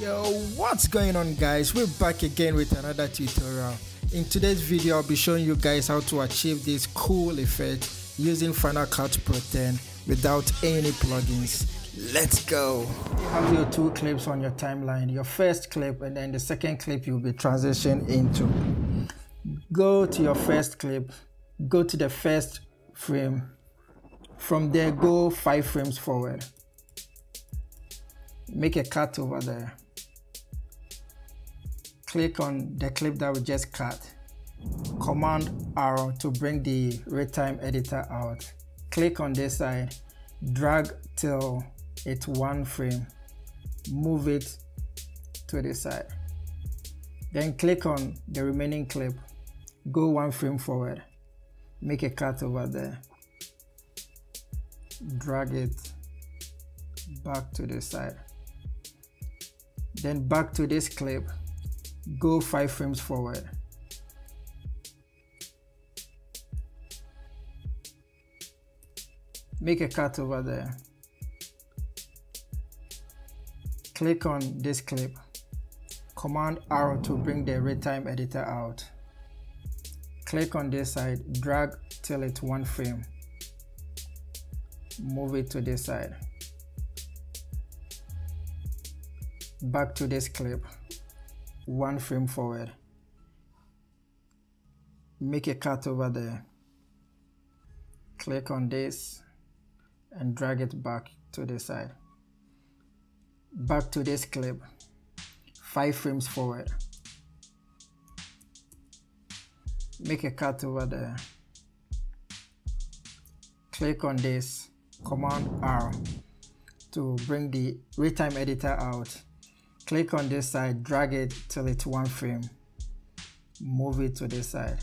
Yo, what's going on guys? We're back again with another tutorial. In today's video, I'll be showing you guys how to achieve this cool effect using Final Cut Pro 10 without any plugins. Let's go! You have your two clips on your timeline, your first clip and then the second clip you'll be transitioning into. Go to your first clip, go to the first frame. From there, go five frames forward. Make a cut over there click on the clip that we just cut. Command R to bring the Retime editor out. Click on this side, drag till it's one frame. Move it to the side. Then click on the remaining clip. Go one frame forward. Make a cut over there. Drag it back to the side. Then back to this clip go five frames forward. Make a cut over there. Click on this clip. Command R to bring the Retime editor out. Click on this side, drag till it's one frame. Move it to this side. Back to this clip one frame forward. Make a cut over there. Click on this and drag it back to the side. Back to this clip. Five frames forward. Make a cut over there. Click on this. Command R to bring the retime editor out click on this side drag it till it's one frame. Move it to this side.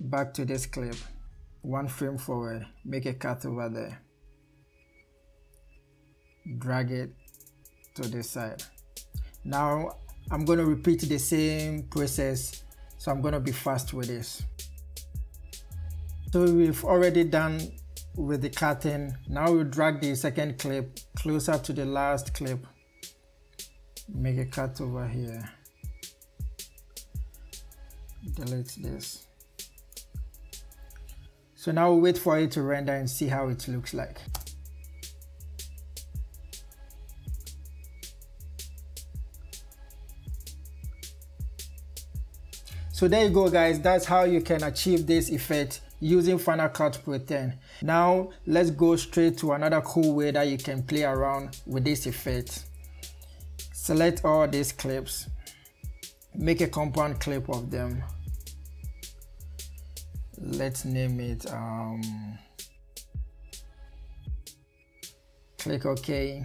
Back to this clip. One frame forward. Make a cut over there. Drag it to this side. Now I'm going to repeat the same process so I'm going to be fast with this. So we've already done with the cutting. Now we drag the second clip closer to the last clip make a cut over here. Delete this. So now we'll wait for it to render and see how it looks like. So there you go guys, that's how you can achieve this effect using Final Cut Pro 10. Now let's go straight to another cool way that you can play around with this effect select all these clips make a compound clip of them. Let's name it um, click ok.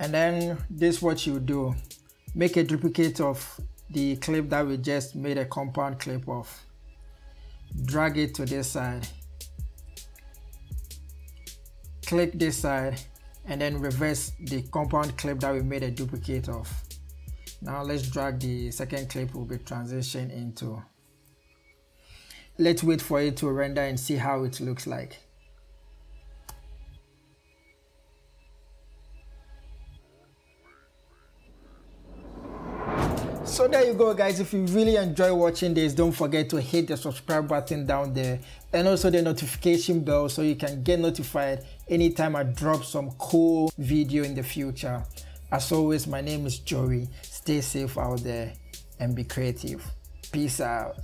And then this is what you do. Make a duplicate of the clip that we just made a compound clip of. Drag it to this side. Click this side and then reverse the compound clip that we made a duplicate of. Now let's drag the second clip we'll be transition into. Let's wait for it to render and see how it looks like. So there you go guys, if you really enjoy watching this, don't forget to hit the subscribe button down there and also the notification bell so you can get notified anytime I drop some cool video in the future. As always, my name is Joey. Stay safe out there and be creative. Peace out.